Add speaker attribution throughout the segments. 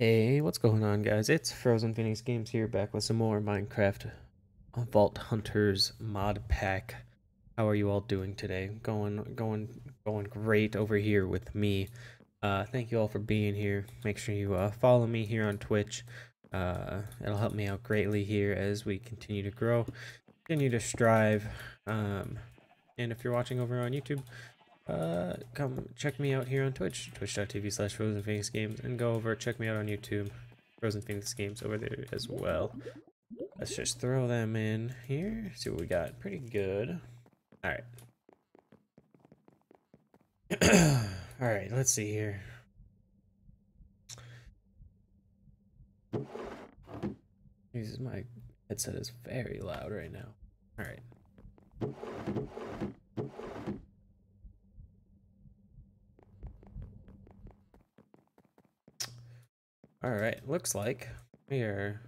Speaker 1: Hey, what's going on, guys? It's Frozen Phoenix Games here, back with some more Minecraft Vault Hunters mod pack. How are you all doing today? Going, going, going great over here with me. Uh, thank you all for being here. Make sure you uh, follow me here on Twitch. Uh, it'll help me out greatly here as we continue to grow, continue to strive. Um, and if you're watching over on YouTube, uh, come check me out here on Twitch, twitch.tv slash Frozen Phoenix Games, and go over, check me out on YouTube, Frozen Phoenix Games over there as well. Let's just throw them in here, see what we got. Pretty good. Alright. Alright, let's see here. Jesus, my headset is very loud right now. Alright. Alright, looks like we are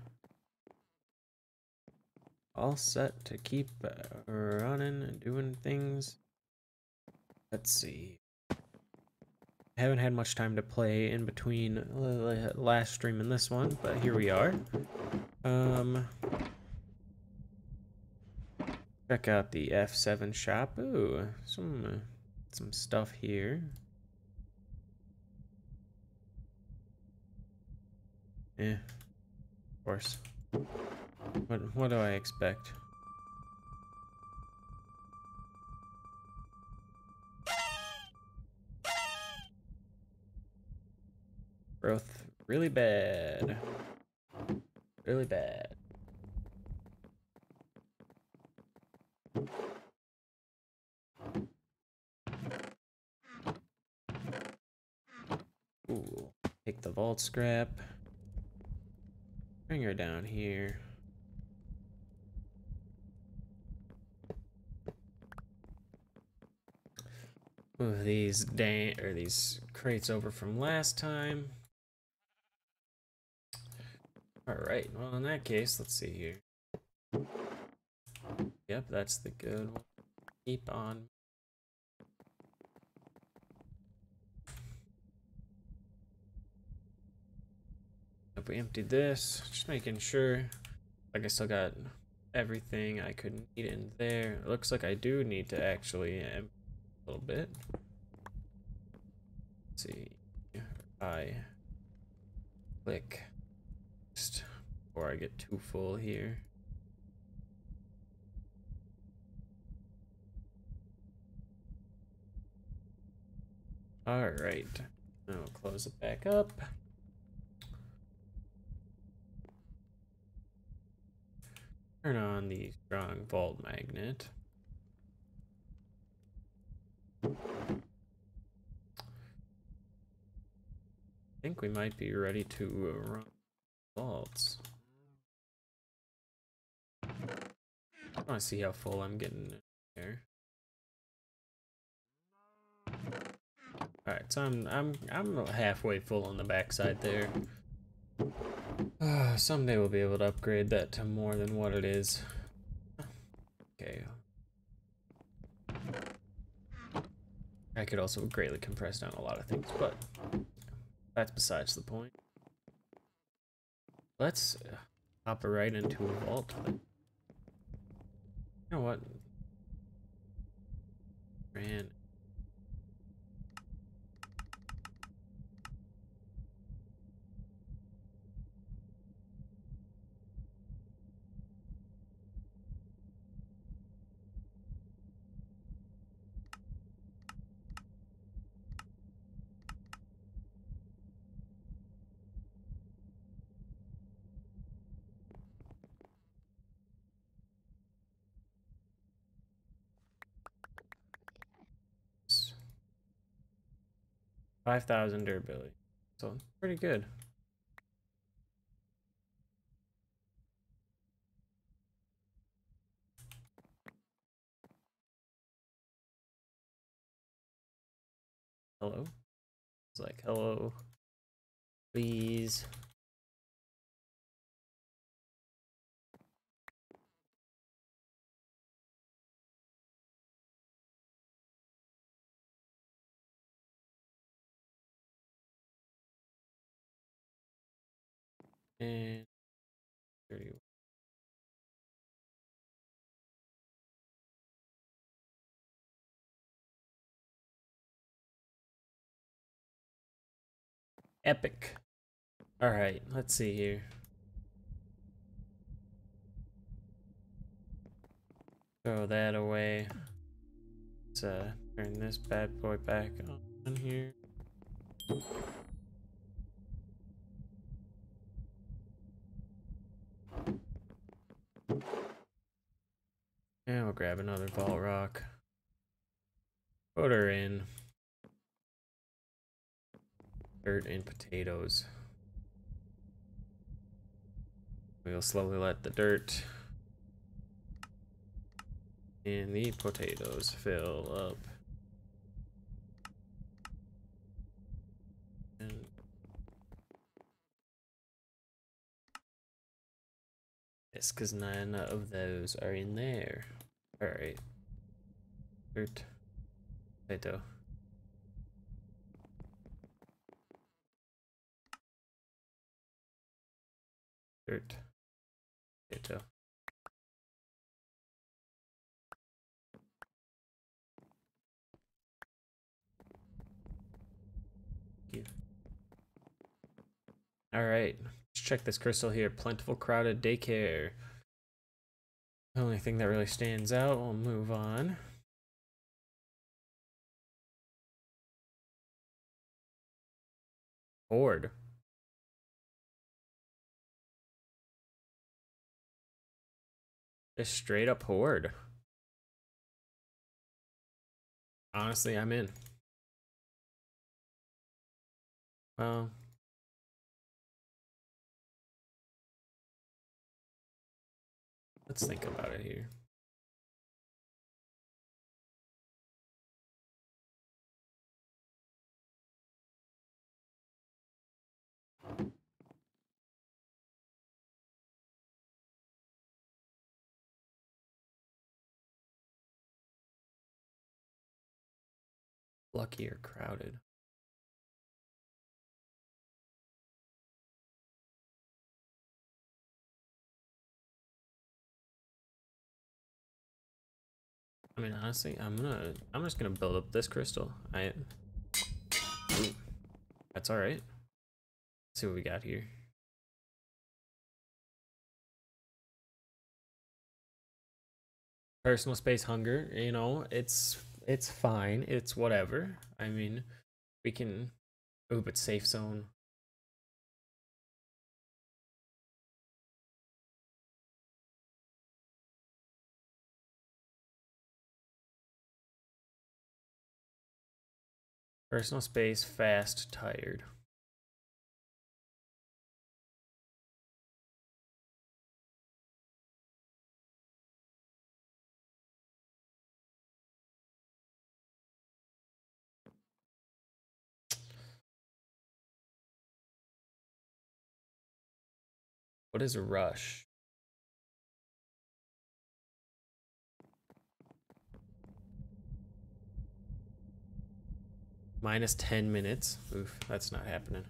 Speaker 1: all set to keep running and doing things. Let's see. I haven't had much time to play in between last stream and this one, but here we are. Um, check out the F7 shop. Ooh, some some stuff here. Yeah, of course. What, what do I expect? Growth really bad. Really bad. Ooh, take the vault scrap. Bring her down here. Move these dang or these crates over from last time. Alright, well in that case, let's see here. Yep, that's the good one. Keep on If we empty this, just making sure, like I still got everything I could need in there. It looks like I do need to actually a little bit. Let's see, I click just before I get too full here. All right, now close it back up. Turn on the strong vault magnet. I think we might be ready to uh, run vaults. I want to see how full I'm getting here. Alright, so I'm I'm I'm halfway full on the backside there. Uh, someday we'll be able to upgrade that to more than what it is. Okay. I could also greatly compress down a lot of things, but that's besides the point. Let's hop right into a vault. You know what? Ran 5,000 durability. So pretty good. Hello? It's like, hello. Please. And 31. Epic. All right, let's see here. Throw that away. Let's uh, turn this bad boy back on here. And we'll grab another vault rock. Put her in. Dirt and potatoes. We'll slowly let the dirt and the potatoes fill up. Yes, because none of those are in there. Alright. Dirt. Potato. Dirt. Potato. All right, check this crystal here. Plentiful crowded daycare. The only thing that really stands out, we'll move on. Horde. Just straight up horde. Honestly, I'm in. Well, Let's think about it here. Lucky or crowded. I mean, honestly, I'm gonna, I'm just gonna build up this crystal. I, that's all right. Let's see what we got here. Personal space hunger, you know, it's, it's fine. It's whatever. I mean, we can, oh, but safe zone. Personal space, fast, tired. What is a rush? Minus 10 minutes. Oof, that's not happening.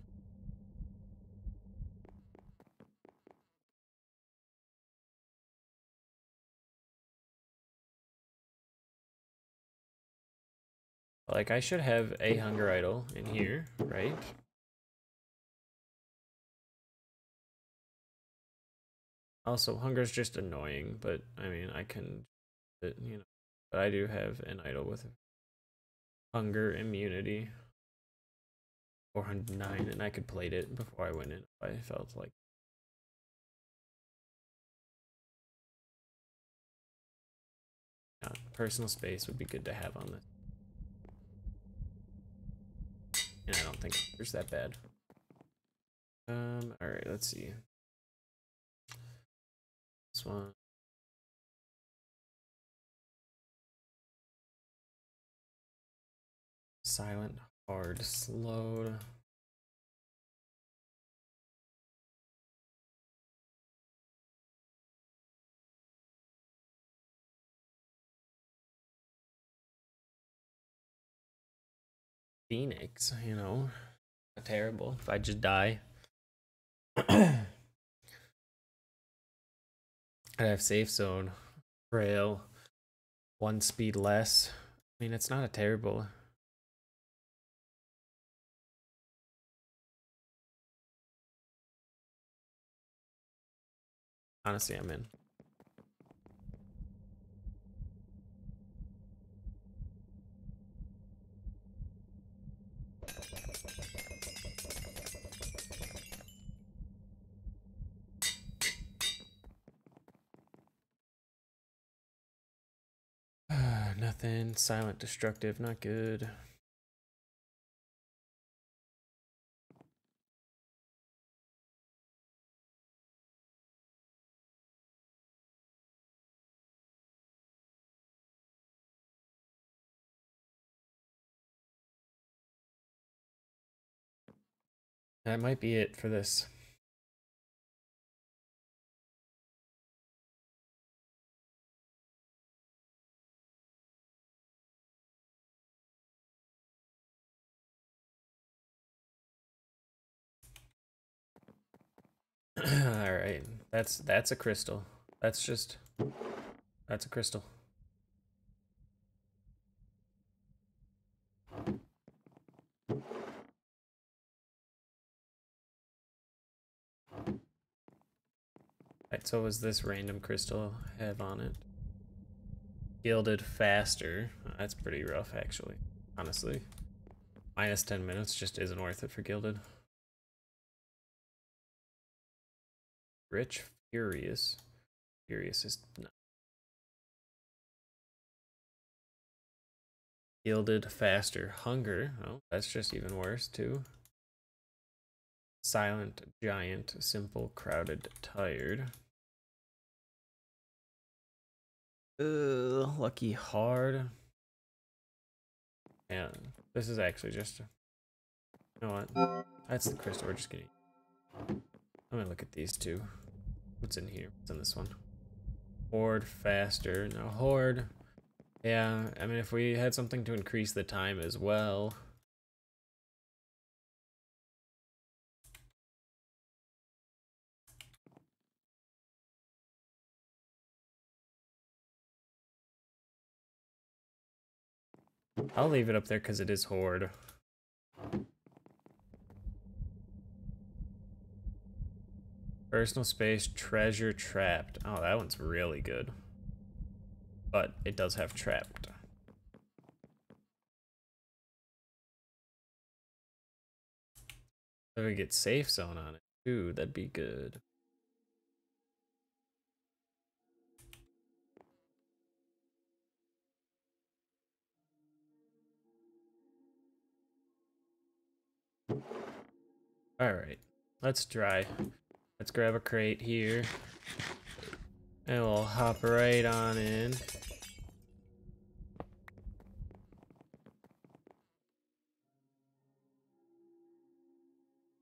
Speaker 1: Like, I should have a hunger idol in here, right? Also, hunger's just annoying, but I mean, I can, you know, but I do have an idol with hunger immunity. 409 and I could plate it before I went in. I felt like yeah, personal space would be good to have on this. And I don't think there's that bad. Um all right let's see. This one Silent, hard, slowed. Phoenix, you know, not terrible if I just die. I have safe zone, frail, one speed less. I mean, it's not a terrible. Honestly, I'm in. Nothing. Silent destructive, not good. That might be it for this. All right, that's that's a crystal. That's just that's a crystal. Right, so was this random crystal have on it? Gilded faster. Uh, that's pretty rough, actually. Honestly. Minus 10 minutes just isn't worth it for Gilded. Rich, Furious. Furious is not. Gilded faster. Hunger. Oh, that's just even worse, too. Silent, giant, simple, crowded, tired. Uh, lucky hard. Yeah, this is actually just. You know what? That's the crystal we're just getting. I'm gonna look at these two. What's in here? What's in this one? Horde faster. No, Horde. Yeah, I mean, if we had something to increase the time as well. I'll leave it up there because it is Horde. Personal space, treasure trapped. Oh, that one's really good. But it does have trapped. If we get safe zone on it, ooh, that'd be good. All right, let's try. Let's grab a crate here. And we'll hop right on in.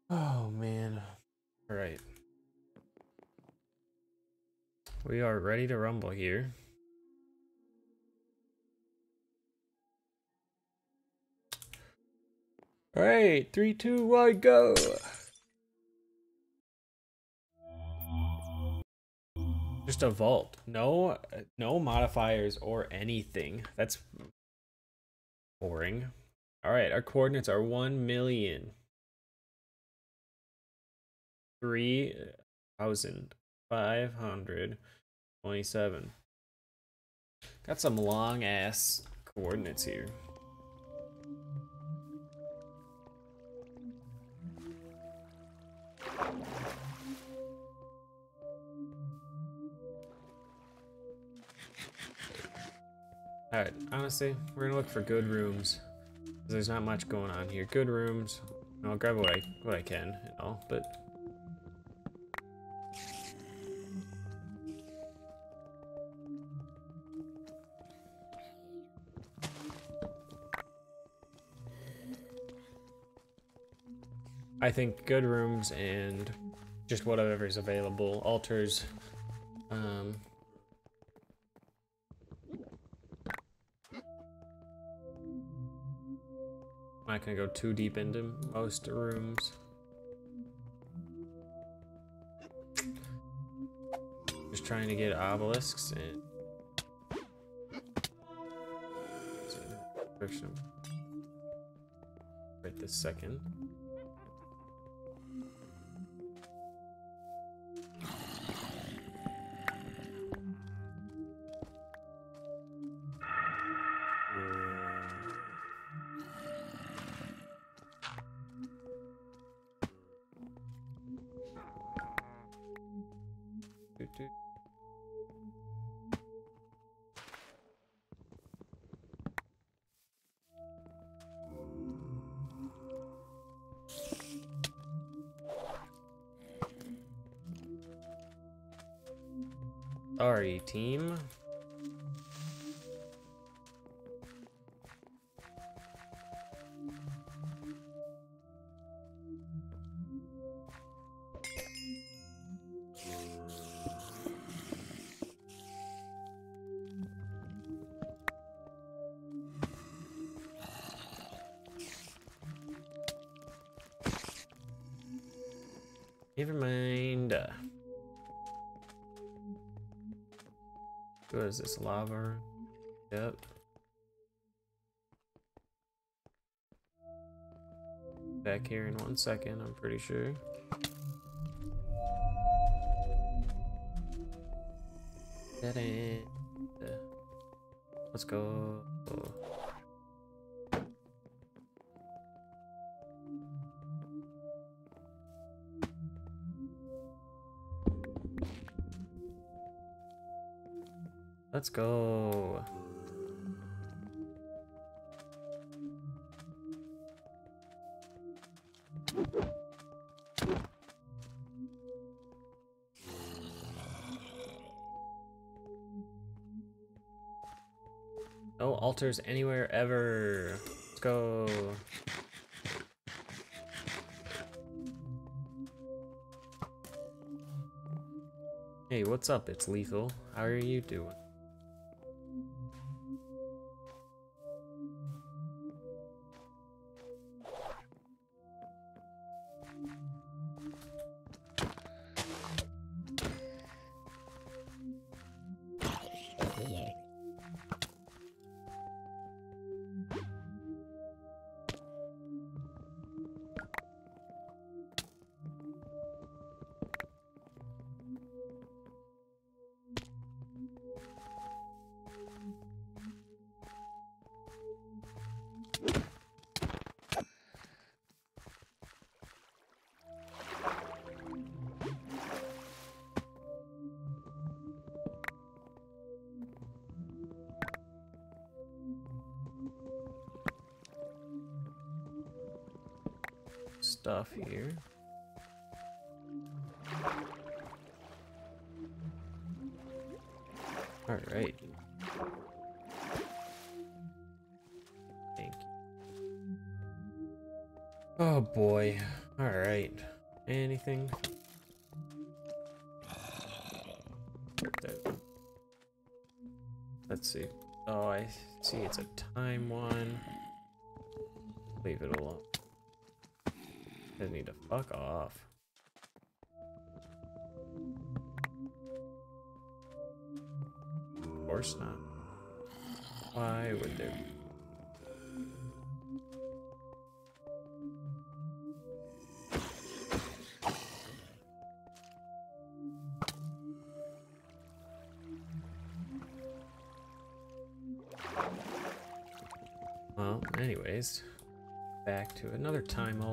Speaker 1: Oh, man. All right. We are ready to rumble here. All right, three, two, one, go. Just a vault. No, no modifiers or anything. That's boring. All right, our coordinates are 1 million. 3,527. Got some long ass coordinates here. Alright, honestly, we're gonna look for good rooms. There's not much going on here. Good rooms. I'll grab what I what I can and all, but I think good rooms and just whatever's available. Altars, um, Not gonna go too deep into most rooms. Just trying to get obelisks and right this second. Never mind. Uh, What is this, lava? Yep. Back here in one second, I'm pretty sure. End. Let's go. Let's go. No altars anywhere ever. Let's go. Hey, what's up? It's lethal. How are you doing? Stuff here. All right. Thank you. Oh boy. All right. Anything? Let's see. Oh, I see it's a time one. Leave it alone. I need to fuck off.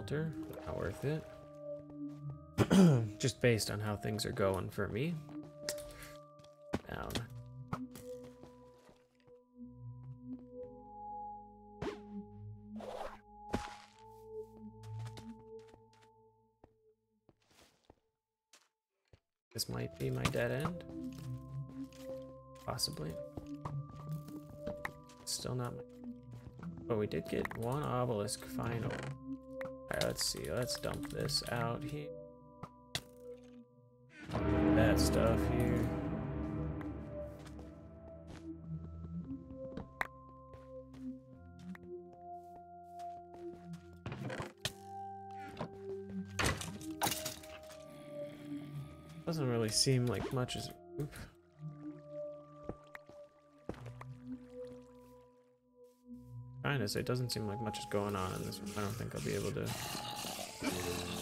Speaker 1: Altar. Not worth it. Just based on how things are going for me. Down. This might be my dead end. Possibly. Still not my... But we did get one obelisk final. Alright, let's see. Let's dump this out here. That stuff here. Doesn't really seem like much is Oop. It doesn't seem like much is going on in this one. I don't think I'll be able to.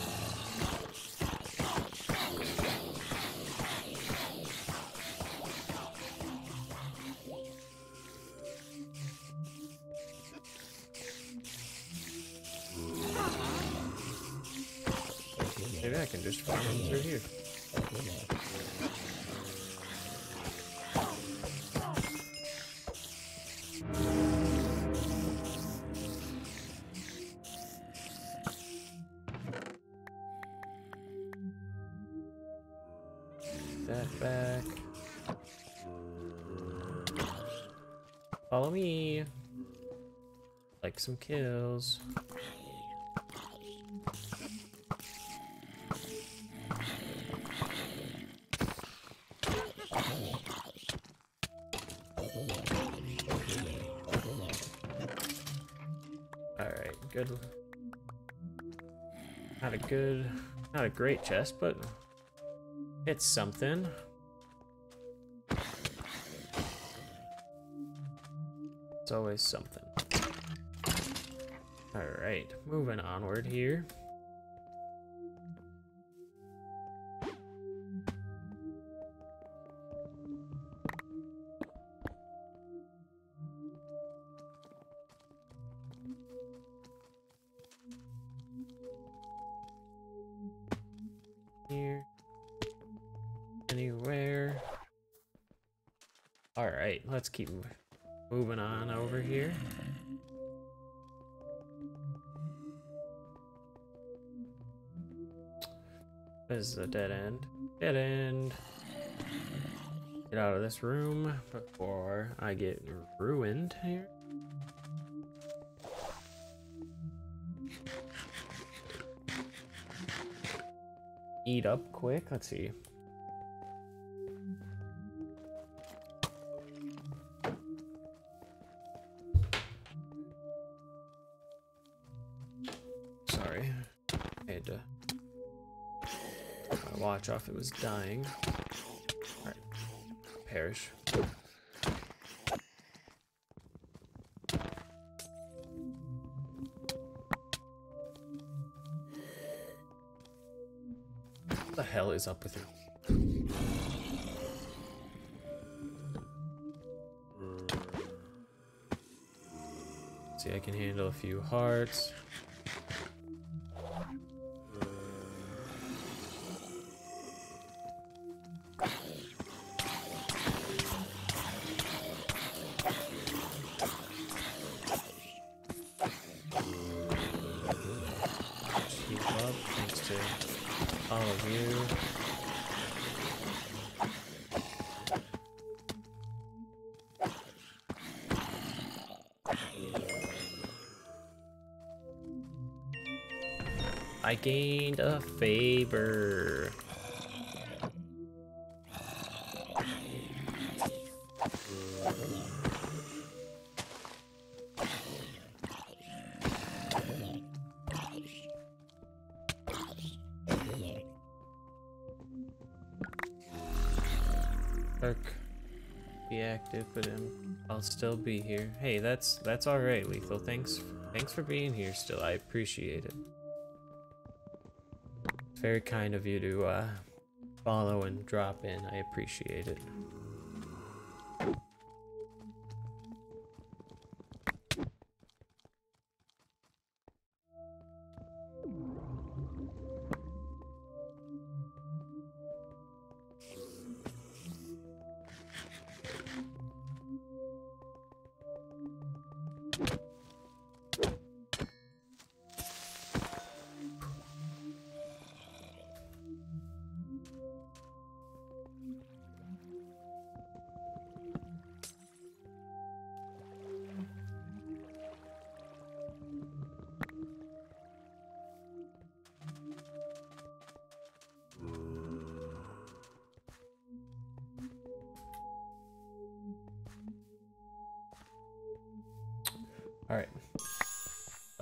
Speaker 1: Some kills. Alright, good. Not a good, not a great chest, but it's something. It's always something. Alright, moving onward here. Here. Anywhere. Alright, let's keep moving This is a dead end. Dead end. Get out of this room before I get ruined here. Eat up quick. Let's see. Off. It was dying. Alright. Perish. What the hell is up with you? See, I can handle a few hearts. All of you. I gained a favor. Still be here. Hey, that's that's all right, Lethal. Thanks, thanks for being here. Still, I appreciate it. Very kind of you to uh, follow and drop in. I appreciate it.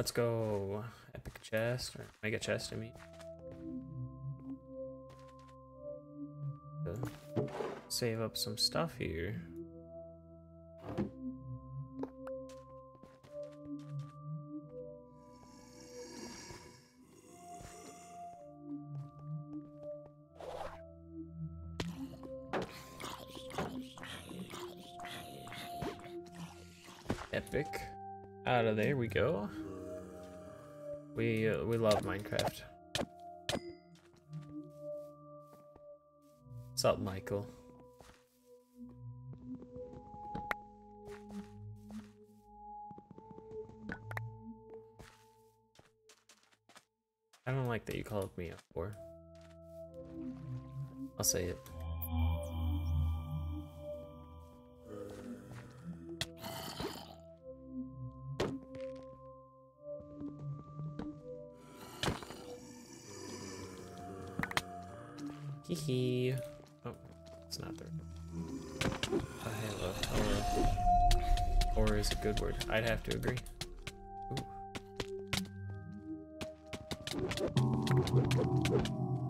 Speaker 1: Let's go epic chest or mega chest. I mean, Uh, save up some stuff here. Epic. Out of there we go. We uh, we love Minecraft. What's up, Michael? I don't like that you called me a whore. I'll say it. Good word. I'd have to agree. Ooh.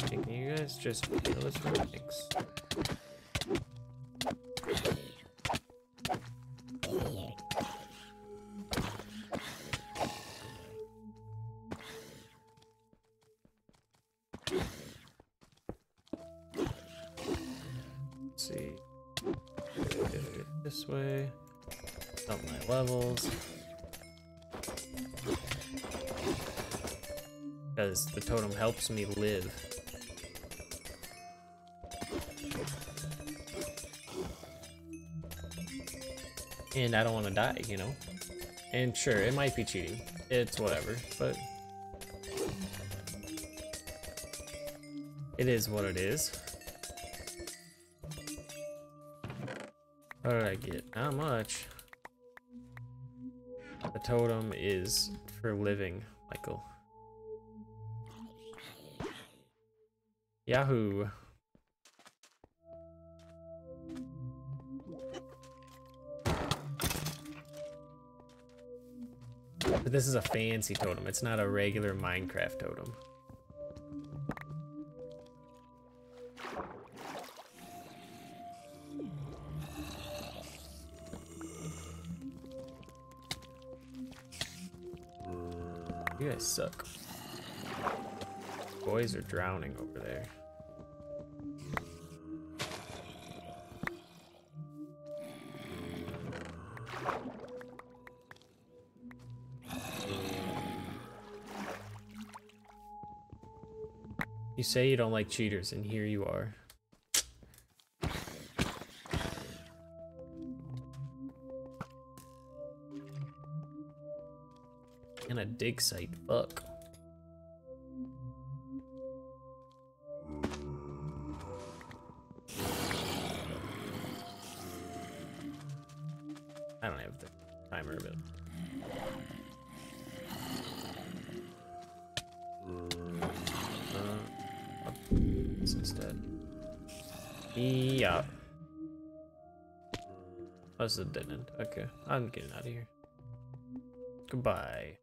Speaker 1: Hey, can you guys just feel this for Thanks. Because the totem helps me live. And I don't want to die, you know? And sure, it might be cheating. It's whatever, but... It is what it is. What did I get? Not much. The totem is for living, Michael. Yahoo! But this is a fancy totem. It's not a regular Minecraft totem. You guys suck. Boys are drowning over there. Say you don't like cheaters, and here you are. And a dig site, fuck. Instead. Yeah. Is a dead end. Okay, I'm getting out of here. Goodbye.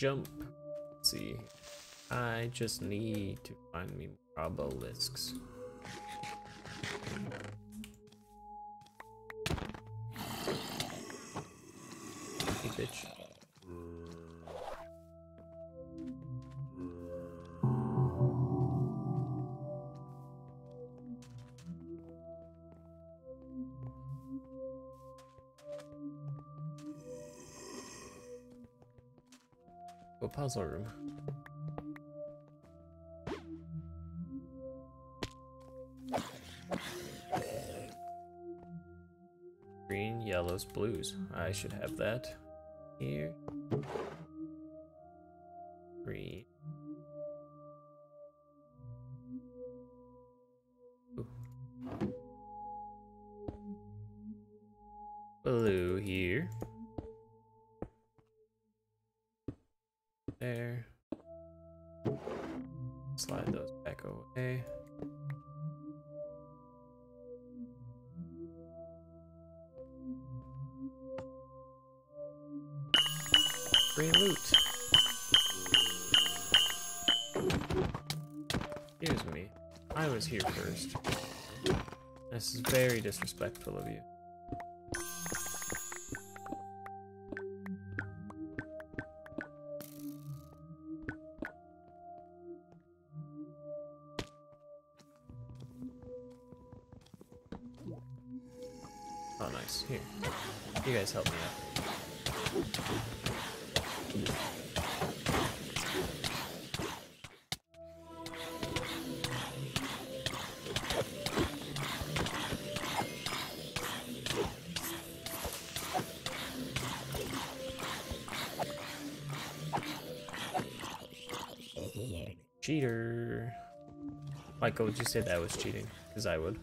Speaker 1: Jump. Let's see. I just need to find me obelisks. Puzzle room. Green, yellows, blues. I should have that here. Green. Blue here. There. Slide those back away. Free loot. Excuse me. I was here first. This is very disrespectful of you. Michael, would you say that was cheating? Because I would.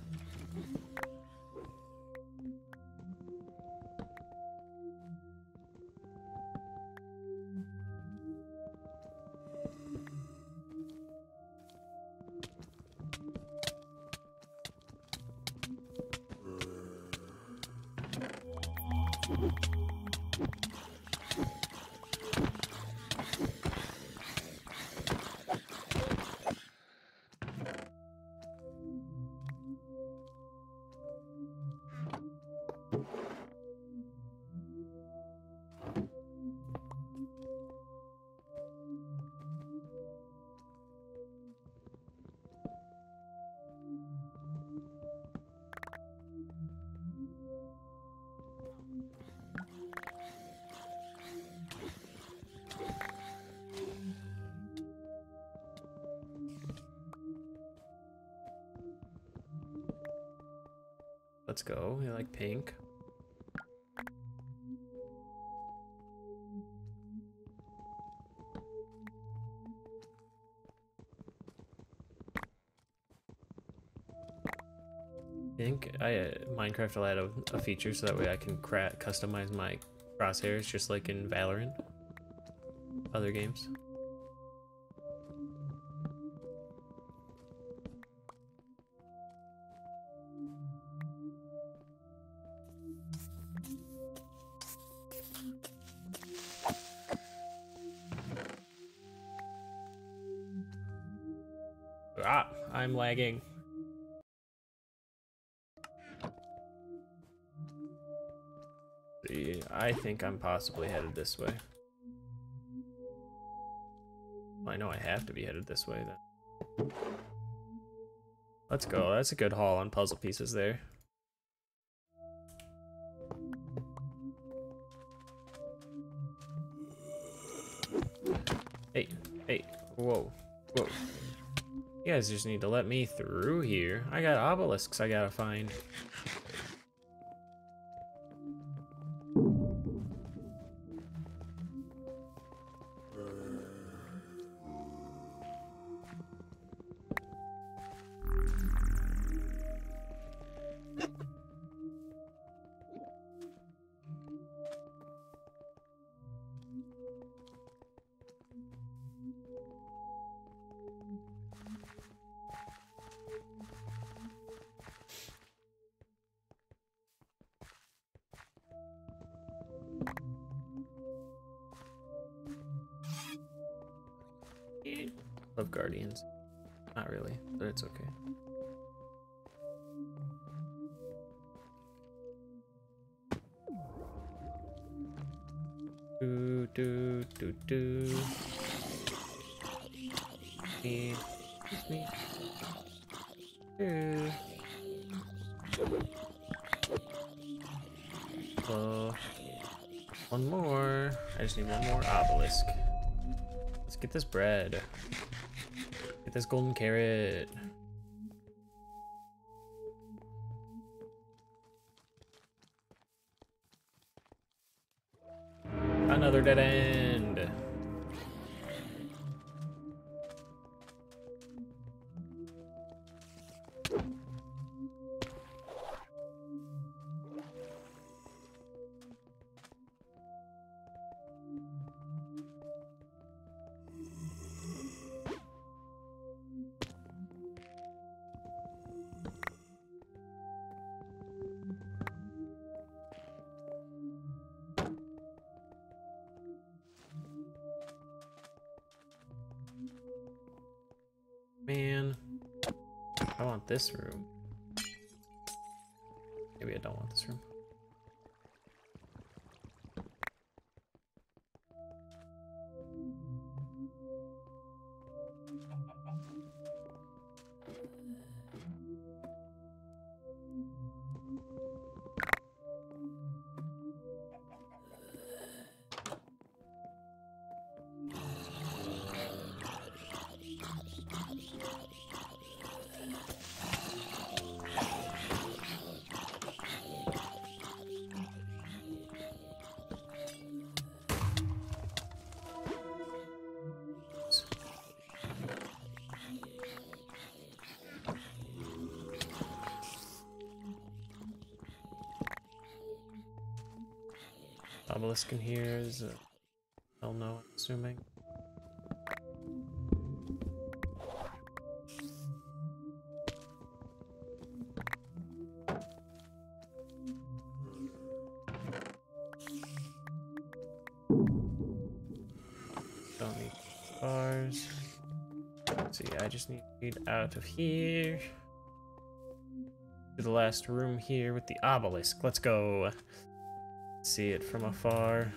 Speaker 1: Let's go. You like pink? Pink. I uh, Minecraft will add a, a feature so that way I can customize my crosshairs just like in Valorant. Other games. Lagging. I think I'm possibly headed this way. Well, I know I have to be headed this way then. Let's go. That's a good haul on puzzle pieces there. Guys just need to let me through here. I got obelisks I gotta find. Do do do. Me. Do. Uh, one more. I just need one more obelisk. Let's get this bread. Get this golden carrot. Another dead end. I want this room. Maybe I don't want this room. Here is a hell no, assuming. Don't need bars. See, I just need out of here. To the last room here with the obelisk. Let's go see it from afar.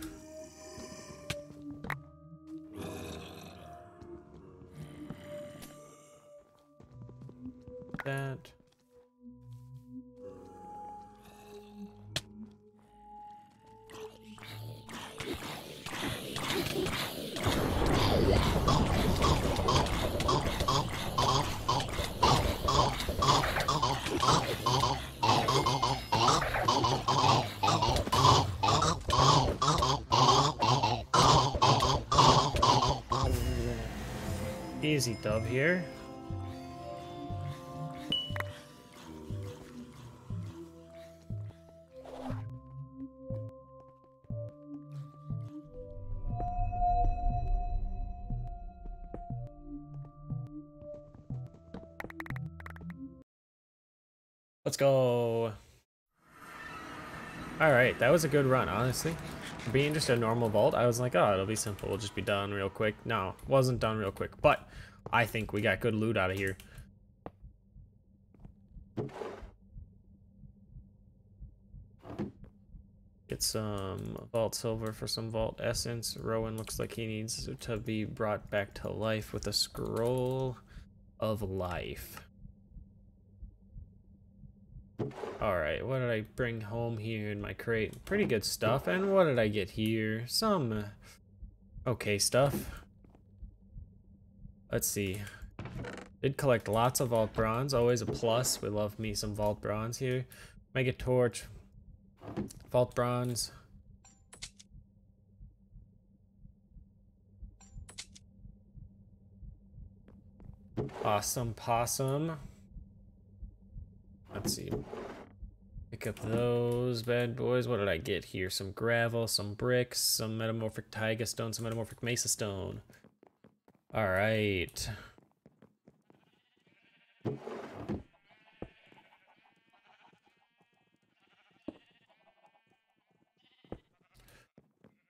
Speaker 1: Easy dub here. Let's go. Alright, that was a good run, honestly. Being just a normal vault, I was like, oh, it'll be simple. We'll just be done real quick. No, wasn't done real quick. But I think we got good loot out of here. Get some vault silver for some vault essence. Rowan looks like he needs to be brought back to life with a scroll of life. Alright, what did I bring home here in my crate? Pretty good stuff. And what did I get here? Some uh, okay stuff. Let's see. Did collect lots of vault bronze. Always a plus. We love me some vault bronze here. Mega torch. Vault bronze. Awesome possum. Let's see. Pick up those bad boys. What did I get here? Some gravel, some bricks, some metamorphic taiga stone, some metamorphic mesa stone. All right.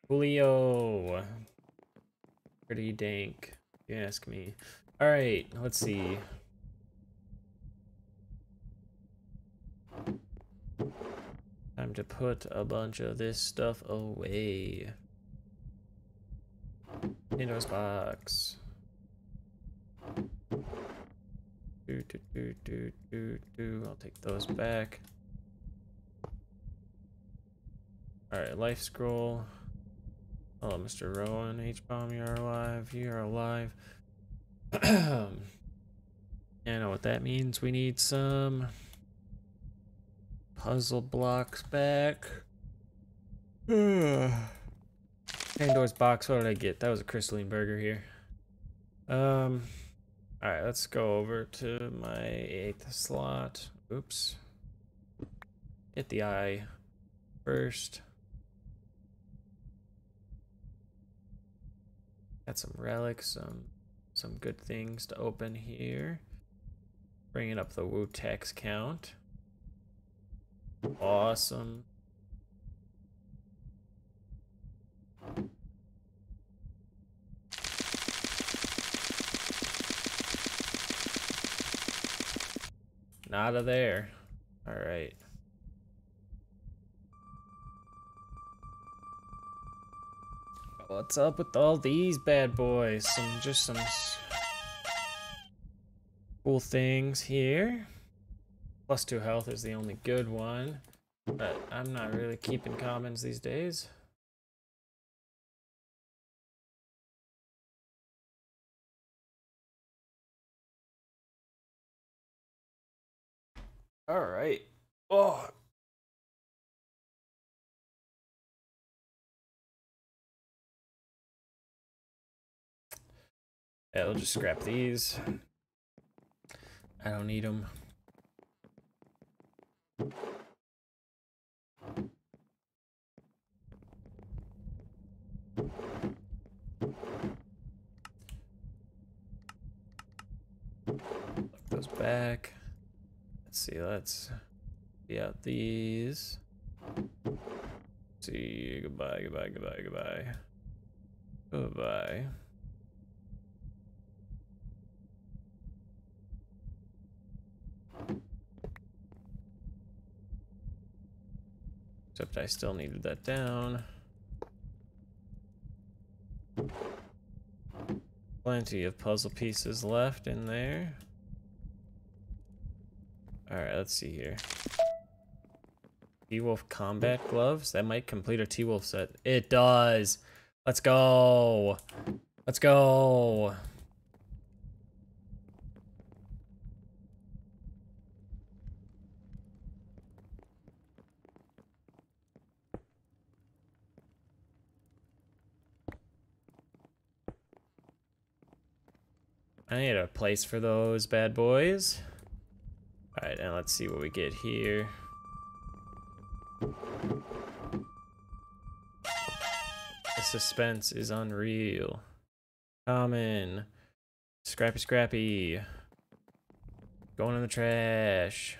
Speaker 1: Julio. Pretty dank, you ask me. All right, let's see. Time to put a bunch of this stuff away. Windows box. Do, do, do, do, do, do. I'll take those back. Alright, life scroll. Hello, Mr. Rowan. H-bomb, you're alive. You're alive. I know what that means. We need some puzzle blocks back. Pandora's box. What did I get? That was a crystalline burger here. Um. All right, let's go over to my eighth slot. Oops. Hit the eye first. Got some relics, some some good things to open here. Bringing up the Wu-Tex count. Awesome. Not of there. All right. What's up with all these bad boys? Some just some cool things here. Plus two health is the only good one, but I'm not really keeping commons these days. All right. Oh. Yeah, we'll just scrap these. I don't need them. Look those back. Let's see, let's see out these. see, goodbye, goodbye, goodbye, goodbye. Goodbye. Except I still needed that down. Plenty of puzzle pieces left in there. Alright, let's see here. T-Wolf combat gloves? That might complete a T-Wolf set. It does! Let's go! Let's go! I need a place for those bad boys. Alright, and let's see what we get here. The suspense is unreal. Common. Scrappy Scrappy. Going in the trash.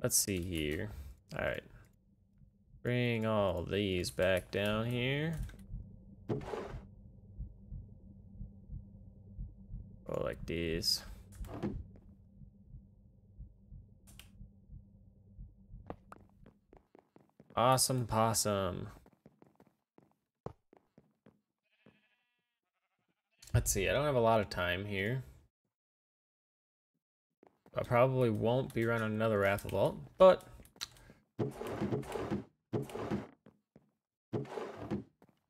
Speaker 1: Let's see here. Alright. Bring all these back down here. Like this. Awesome possum. Let's see, I don't have a lot of time here. I probably won't be running another Raffle Vault, but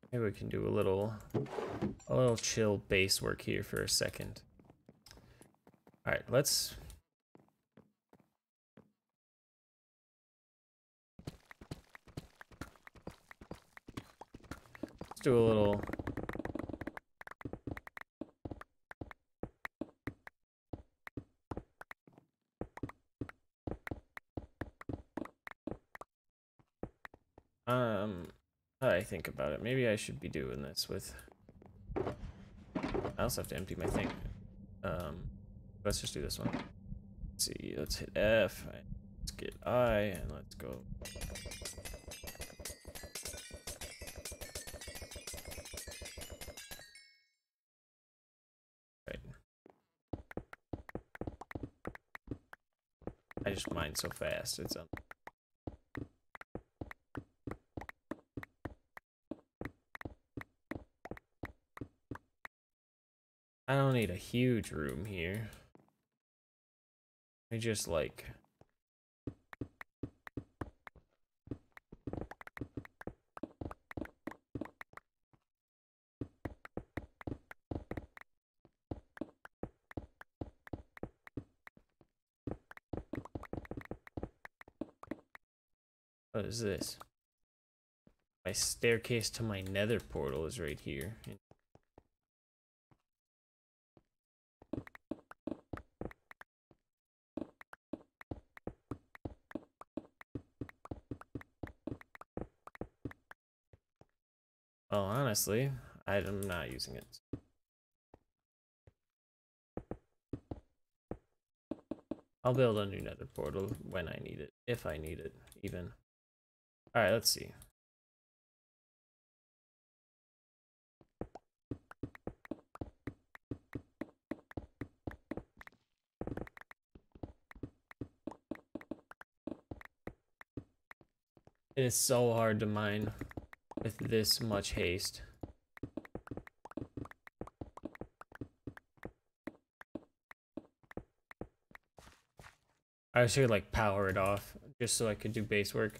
Speaker 1: maybe we can do a little a little chill base work here for a second. All right, let's let's do a little um I think about it. Maybe I should be doing this with I also have to empty my thing. Um Let's just do this one. Let's see, let's hit F. Let's get I, and let's go. Right. I just mine so fast. It's um. I don't need a huge room here. Just like What is this? my staircase to my nether portal is right here. Honestly, I'm not using it. I'll build a new nether portal when I need it, if I need it, even. Alright, let's see. It is so hard to mine with this much haste. I should like power it off just so I could do base work.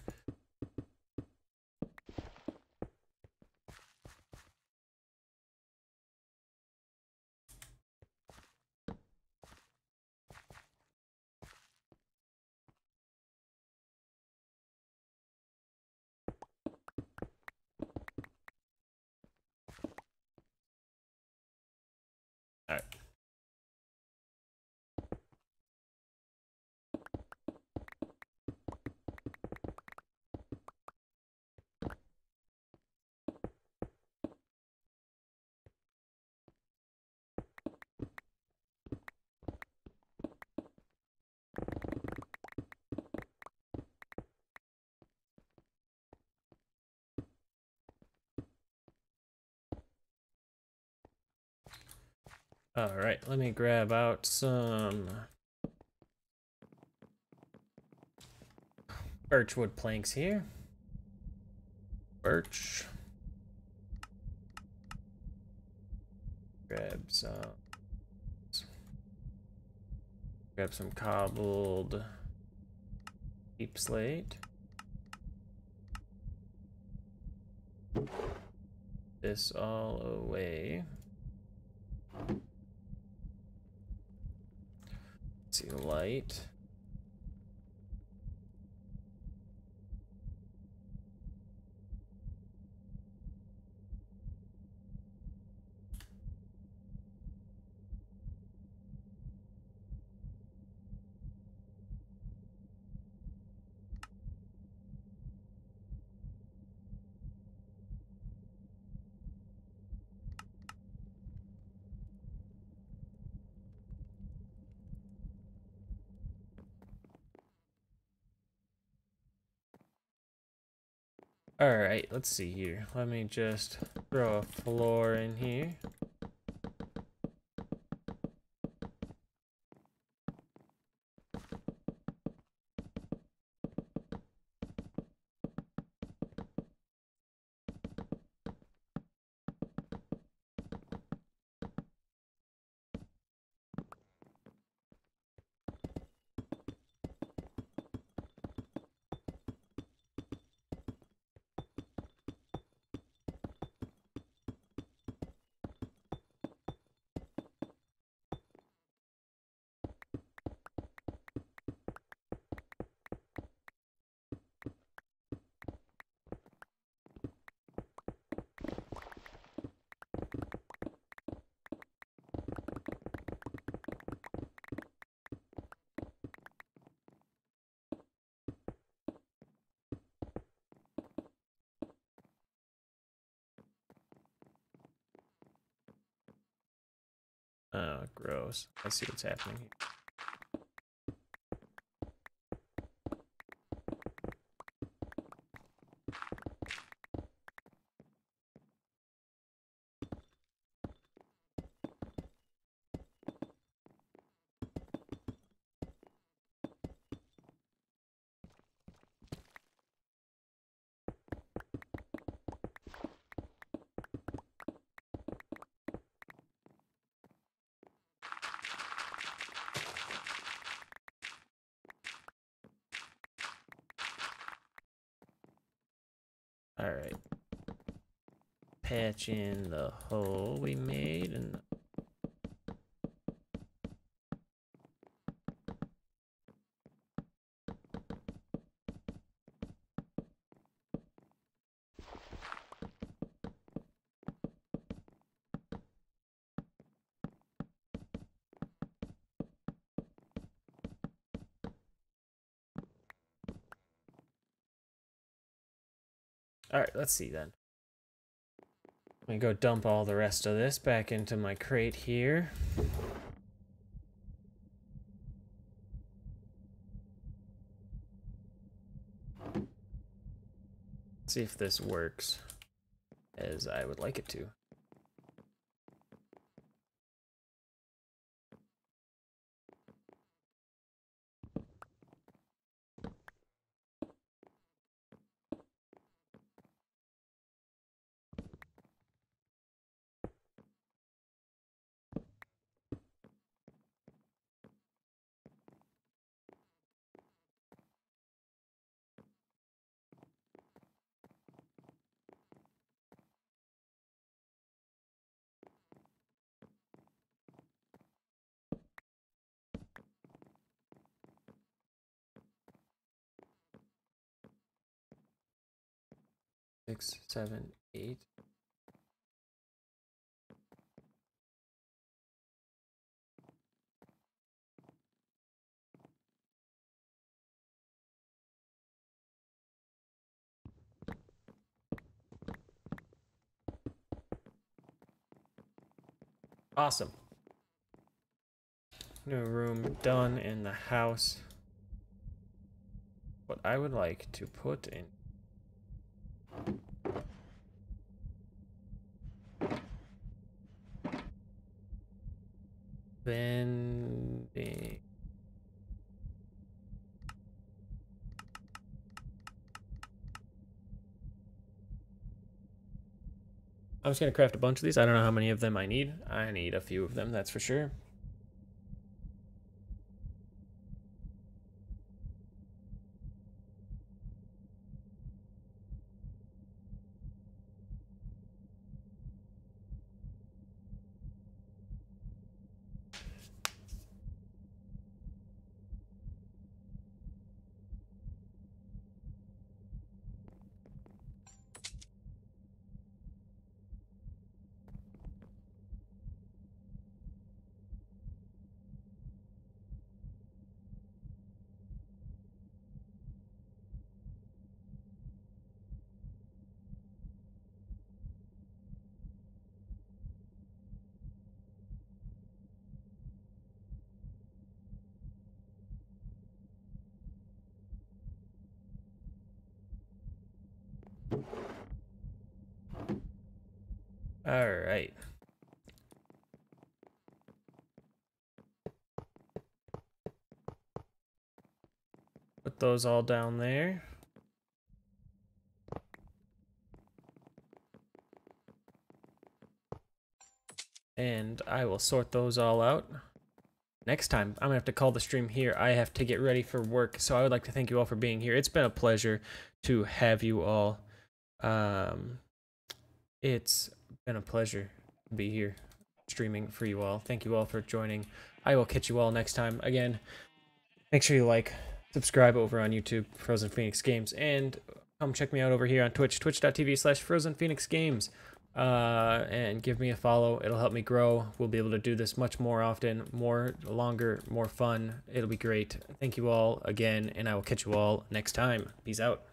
Speaker 1: All right, let me grab out some birchwood planks here. Birch. Grab some. Grab some cobbled deepslate. This all away. See light. Alright, let's see here. Let me just throw a floor in here. Let's see what's happening here. Alright. Patch in the hole we made and Alright, let's see then. Let me go dump all the rest of this back into my crate here. see if this works as I would like it to. Six, seven, eight. Awesome. New room done in the house. What I would like to put in Vending. I'm just going to craft a bunch of these. I don't know how many of them I need. I need a few of them, that's for sure. All right. Put those all down there. And I will sort those all out. Next time, I'm going to have to call the stream here. I have to get ready for work. So I would like to thank you all for being here. It's been a pleasure to have you all. Um, it's been a pleasure to be here streaming for you all. Thank you all for joining. I will catch you all next time. Again, make sure you like, subscribe over on YouTube, Frozen Phoenix Games, and come check me out over here on Twitch, twitch.tv slash Frozen Phoenix Games. Uh, and give me a follow. It'll help me grow. We'll be able to do this much more often, more longer, more fun. It'll be great. Thank you all again, and I will catch you all next time. Peace out.